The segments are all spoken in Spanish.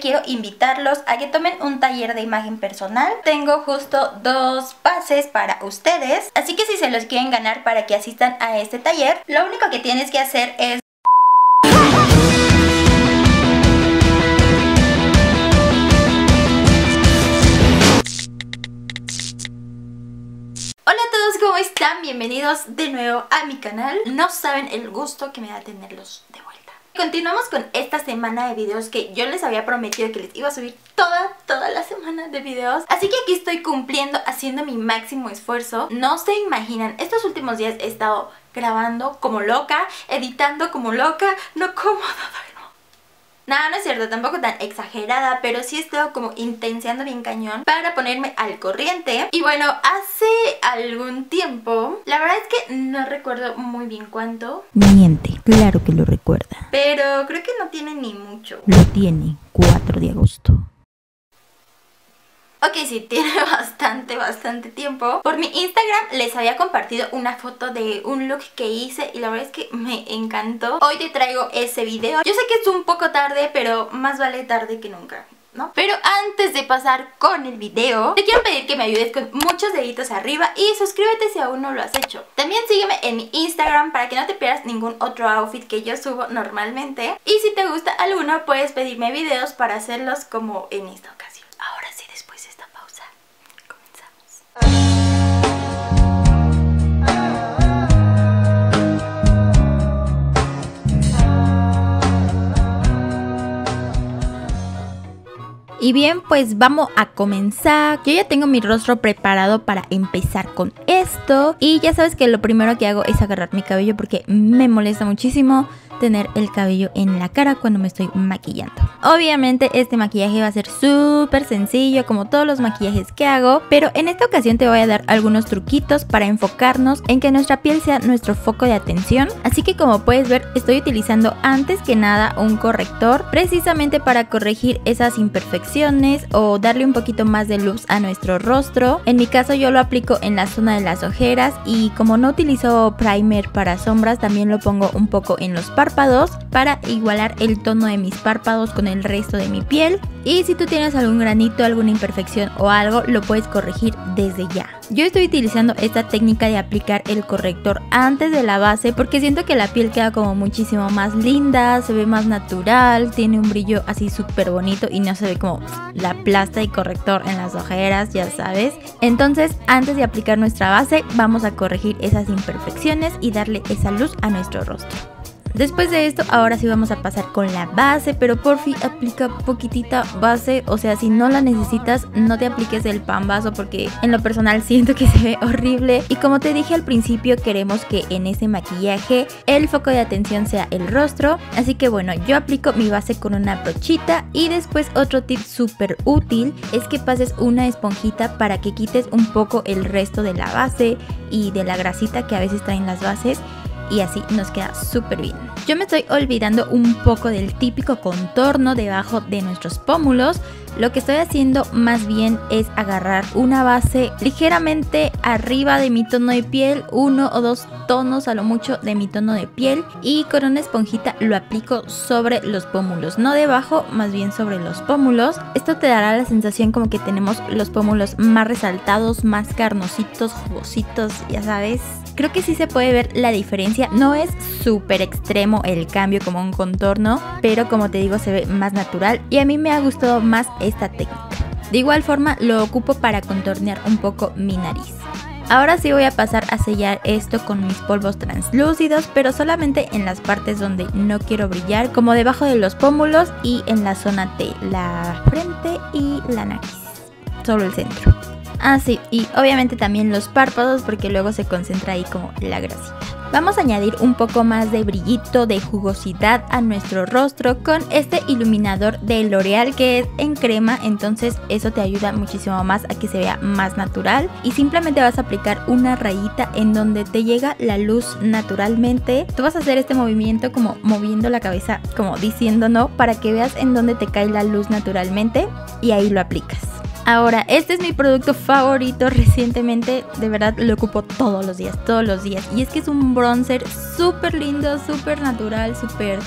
quiero invitarlos a que tomen un taller de imagen personal. Tengo justo dos pases para ustedes, así que si se los quieren ganar para que asistan a este taller, lo único que tienes que hacer es Hola a todos, ¿cómo están? Bienvenidos de nuevo a mi canal. No saben el gusto que me da tenerlos de vuelta. Continuamos con esta semana de videos que yo les había prometido que les iba a subir toda, toda la semana de videos. Así que aquí estoy cumpliendo, haciendo mi máximo esfuerzo. No se imaginan, estos últimos días he estado grabando como loca, editando como loca, no como Nada, no es cierto, tampoco tan exagerada, pero sí he estado como intenseando bien cañón para ponerme al corriente. Y bueno, hace algún tiempo, la verdad es que no recuerdo muy bien cuánto. Miente, claro que lo recuerda. Pero creo que no tiene ni mucho. Lo tiene, 4 de agosto. Ok, sí, tiene bastante, bastante tiempo. Por mi Instagram les había compartido una foto de un look que hice y la verdad es que me encantó. Hoy te traigo ese video. Yo sé que es un poco tarde, pero más vale tarde que nunca. ¿No? Pero antes de pasar con el video, te quiero pedir que me ayudes con muchos deditos arriba y suscríbete si aún no lo has hecho. También sígueme en mi Instagram para que no te pierdas ningún otro outfit que yo subo normalmente. Y si te gusta alguno, puedes pedirme videos para hacerlos como en esta ocasión. Ahora sí, después de esta pausa, comenzamos. Y bien, pues vamos a comenzar. Yo ya tengo mi rostro preparado para empezar con esto. Y ya sabes que lo primero que hago es agarrar mi cabello porque me molesta muchísimo tener el cabello en la cara cuando me estoy maquillando. Obviamente este maquillaje va a ser súper sencillo como todos los maquillajes que hago, pero en esta ocasión te voy a dar algunos truquitos para enfocarnos en que nuestra piel sea nuestro foco de atención. Así que como puedes ver estoy utilizando antes que nada un corrector precisamente para corregir esas imperfecciones o darle un poquito más de luz a nuestro rostro. En mi caso yo lo aplico en la zona de las ojeras y como no utilizo primer para sombras también lo pongo un poco en los párpados para igualar el tono de mis párpados con el resto de mi piel. Y si tú tienes algún granito, alguna imperfección o algo, lo puedes corregir desde ya. Yo estoy utilizando esta técnica de aplicar el corrector antes de la base porque siento que la piel queda como muchísimo más linda, se ve más natural, tiene un brillo así súper bonito y no se ve como la plasta de corrector en las ojeras, ya sabes. Entonces, antes de aplicar nuestra base, vamos a corregir esas imperfecciones y darle esa luz a nuestro rostro. Después de esto, ahora sí vamos a pasar con la base, pero por fin aplica poquitita base, o sea, si no la necesitas, no te apliques el pan vaso porque en lo personal siento que se ve horrible. Y como te dije al principio, queremos que en ese maquillaje el foco de atención sea el rostro, así que bueno, yo aplico mi base con una brochita y después otro tip súper útil es que pases una esponjita para que quites un poco el resto de la base y de la grasita que a veces traen las bases y así nos queda súper bien. Yo me estoy olvidando un poco del típico contorno debajo de nuestros pómulos. Lo que estoy haciendo más bien es agarrar una base ligeramente arriba de mi tono de piel, uno o dos tonos a lo mucho de mi tono de piel y con una esponjita lo aplico sobre los pómulos, no debajo, más bien sobre los pómulos. Esto te dará la sensación como que tenemos los pómulos más resaltados, más carnositos, jugositos, ya sabes. Creo que sí se puede ver la diferencia, no es súper extremo el cambio como un contorno, pero como te digo se ve más natural y a mí me ha gustado más esta técnica. De igual forma lo ocupo para contornear un poco mi nariz. Ahora sí voy a pasar a sellar esto con mis polvos translúcidos, pero solamente en las partes donde no quiero brillar, como debajo de los pómulos y en la zona de la frente y la nariz. Solo el centro. Ah, sí, y obviamente también los párpados porque luego se concentra ahí como la grasita. Vamos a añadir un poco más de brillito, de jugosidad a nuestro rostro con este iluminador de L'Oreal que es en crema, entonces eso te ayuda muchísimo más a que se vea más natural y simplemente vas a aplicar una rayita en donde te llega la luz naturalmente. Tú vas a hacer este movimiento como moviendo la cabeza, como diciendo no, para que veas en dónde te cae la luz naturalmente y ahí lo aplicas. Ahora, este es mi producto favorito recientemente, de verdad lo ocupo todos los días, todos los días. Y es que es un bronzer súper lindo, súper natural, súper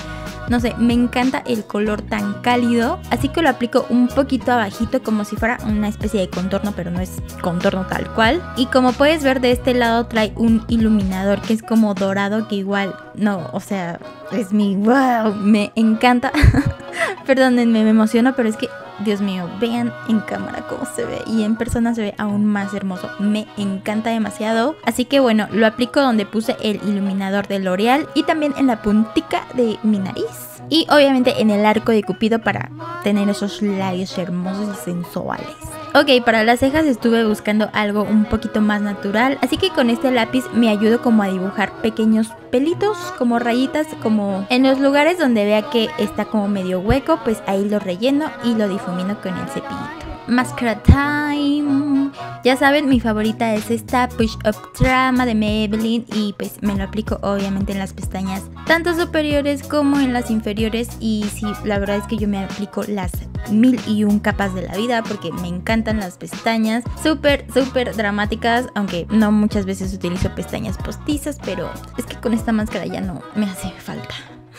No sé, me encanta el color tan cálido, así que lo aplico un poquito abajito como si fuera una especie de contorno, pero no es contorno tal cual. Y como puedes ver de este lado trae un iluminador que es como dorado que igual, no, o sea, es mi wow, me encanta. Perdónenme, me emociono, pero es que Dios mío, vean en cámara cómo se ve y en persona se ve aún más hermoso. Me encanta demasiado. Así que bueno, lo aplico donde puse el iluminador de L'Oreal y también en la puntica de mi nariz. Y obviamente en el arco de Cupido para tener esos labios hermosos y sensuales. Ok, para las cejas estuve buscando algo un poquito más natural, así que con este lápiz me ayudo como a dibujar pequeños pelitos, como rayitas, como en los lugares donde vea que está como medio hueco, pues ahí lo relleno y lo difumino con el cepillito. Mascara Time. Ya saben, mi favorita es esta Push Up Drama de Maybelline y pues me lo aplico obviamente en las pestañas, tanto superiores como en las inferiores y sí, la verdad es que yo me aplico las mil y un capas de la vida porque me encantan las pestañas, súper, súper dramáticas, aunque no muchas veces utilizo pestañas postizas, pero es que con esta máscara ya no me hace falta.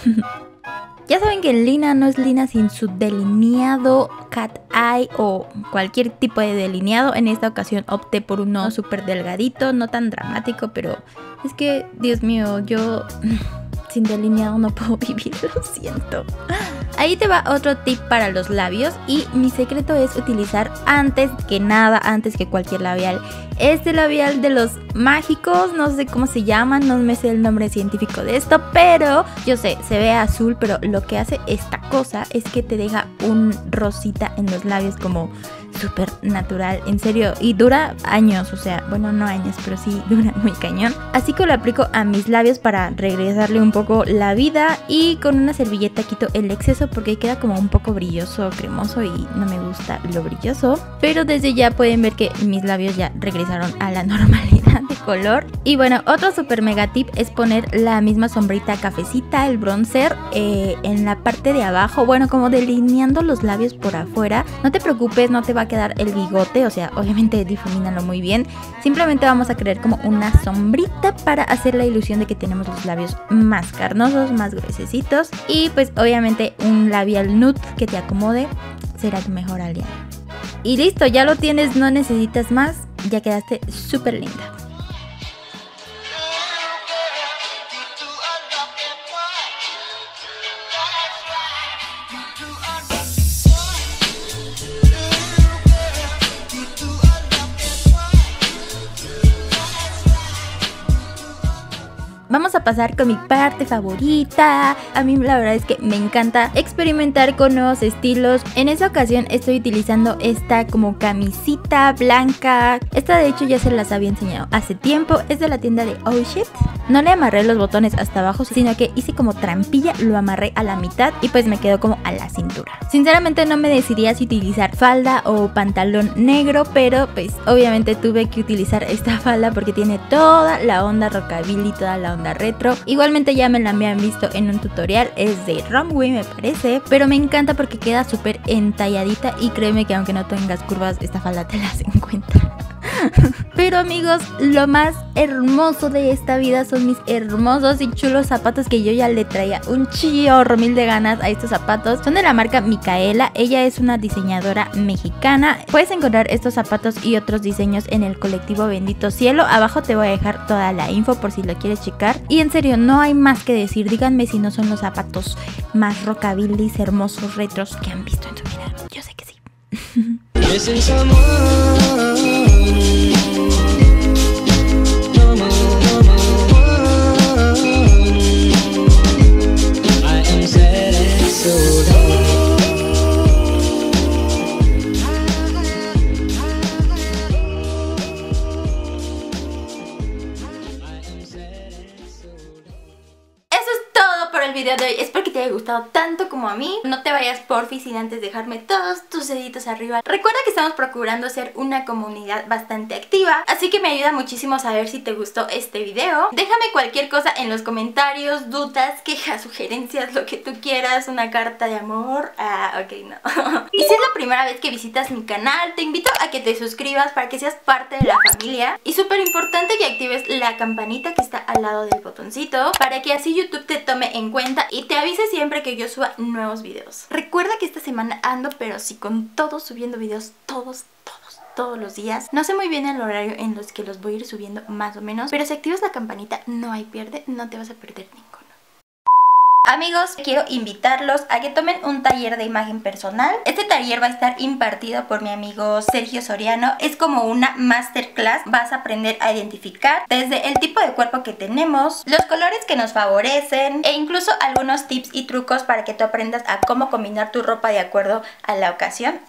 Ya saben que Lina no es Lina sin su delineado cat eye o cualquier tipo de delineado. En esta ocasión opté por uno súper delgadito, no tan dramático, pero es que, Dios mío, yo sin delineado no puedo vivir, lo siento. Ahí te va otro tip para los labios y mi secreto es utilizar antes que nada, antes que cualquier labial, este labial de los mágicos, no sé cómo se llaman, no me sé el nombre científico de esto, pero yo sé, se ve azul, pero lo que hace esta cosa es que te deja un rosita en los labios como súper natural, en serio, y dura años, o sea, bueno, no años, pero sí dura muy cañón. Así que lo aplico a mis labios para regresarle un poco la vida y con una servilleta quito el exceso porque queda como un poco brilloso, cremoso y no me gusta lo brilloso. Pero desde ya pueden ver que mis labios ya regresaron a la normalidad color. Y bueno, otro super mega tip es poner la misma sombrita cafecita, el bronzer, eh, en la parte de abajo, bueno, como delineando los labios por afuera. No te preocupes, no te va a quedar el bigote, o sea, obviamente difumínalo muy bien. Simplemente vamos a crear como una sombrita para hacer la ilusión de que tenemos los labios más carnosos, más gruesecitos. Y pues obviamente un labial nude que te acomode será tu mejor aliado. Y listo, ya lo tienes, no necesitas más, ya quedaste súper linda. Vamos a pasar con mi parte favorita. A mí la verdad es que me encanta experimentar con nuevos estilos. En esa ocasión estoy utilizando esta como camisita blanca. Esta de hecho ya se las había enseñado hace tiempo. Es de la tienda de Oh Shit. No le amarré los botones hasta abajo, sino que hice como trampilla, lo amarré a la mitad y pues me quedó como a la cintura. Sinceramente no me decidía si utilizar falda o pantalón negro, pero pues obviamente tuve que utilizar esta falda porque tiene toda la onda rockabilly, toda la onda retro. Igualmente ya me la habían visto en un tutorial, es de Runway me parece, pero me encanta porque queda súper entalladita y créeme que aunque no tengas curvas, esta falda te las encuentra. Pero amigos, lo más hermoso de esta vida son mis hermosos y chulos zapatos que yo ya le traía un chorro mil de ganas a estos zapatos. Son de la marca Micaela, ella es una diseñadora mexicana. Puedes encontrar estos zapatos y otros diseños en el colectivo Bendito Cielo. Abajo te voy a dejar toda la info por si lo quieres checar. Y en serio, no hay más que decir. Díganme si no son los zapatos más rockabilis, hermosos, retros que han visto en su vida. Yo sé que sí. el video como a mí. No te vayas porfi sin antes dejarme todos tus deditos arriba. Recuerda que estamos procurando ser una comunidad bastante activa, así que me ayuda muchísimo saber si te gustó este video. Déjame cualquier cosa en los comentarios, dudas, quejas, sugerencias, lo que tú quieras, una carta de amor. Ah, ok, no. y si es la primera vez que visitas mi canal, te invito a que te suscribas para que seas parte de la familia. Y súper importante que actives la campanita que está al lado del botoncito para que así YouTube te tome en cuenta y te avise siempre que yo suba nuevos videos. Recuerda que esta semana ando pero sí con todos subiendo videos, todos, todos todos los días. No sé muy bien el horario en los que los voy a ir subiendo más o menos, pero si activas la campanita no hay pierde, no te vas a perder ninguno. Amigos, quiero invitarlos a que tomen un taller de imagen personal. Este taller va a estar impartido por mi amigo Sergio Soriano. Es como una masterclass. Vas a aprender a identificar desde el tipo de cuerpo que tenemos, los colores que nos favorecen e incluso algunos tips y trucos para que tú aprendas a cómo combinar tu ropa de acuerdo a la ocasión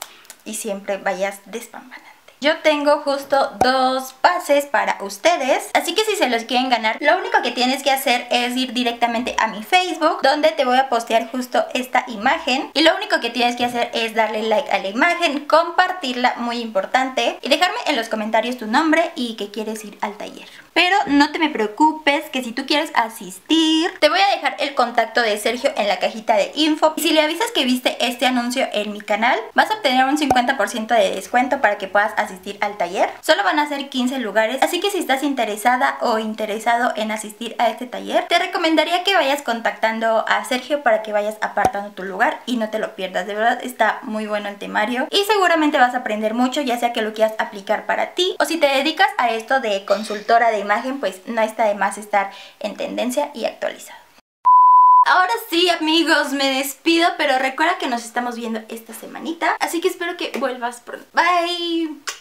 y siempre vayas despampanando. Yo tengo justo dos pases para ustedes, así que si se los quieren ganar, lo único que tienes que hacer es ir directamente a mi Facebook, donde te voy a postear justo esta imagen. Y lo único que tienes que hacer es darle like a la imagen, compartirla, muy importante, y dejarme en los comentarios tu nombre y que quieres ir al taller. Pero no te me preocupes que si tú quieres asistir, te voy a dejar el contacto de Sergio en la cajita de info. Y si le avisas que viste este anuncio en mi canal, vas a obtener un 50% de descuento para que puedas asistir al taller. Solo van a ser 15 lugares, así que si estás interesada o interesado en asistir a este taller, te recomendaría que vayas contactando a Sergio para que vayas apartando tu lugar y no te lo pierdas. De verdad está muy bueno el temario y seguramente vas a aprender mucho, ya sea que lo quieras aplicar para ti o si te dedicas a esto de consultora de pues no está de más estar en tendencia y actualizado. Ahora sí amigos, me despido, pero recuerda que nos estamos viendo esta semanita, así que espero que vuelvas pronto. Bye.